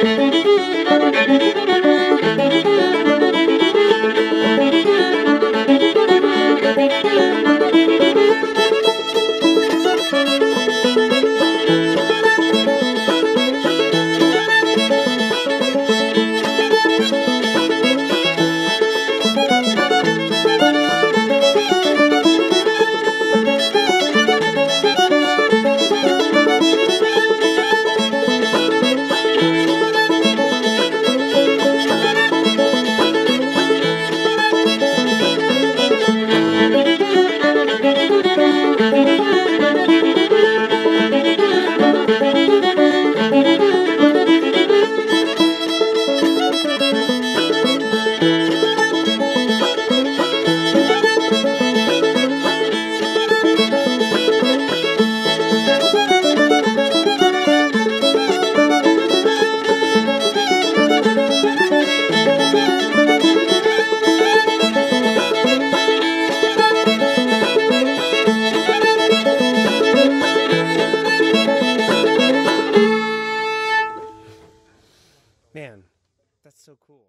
Thank you. so cool.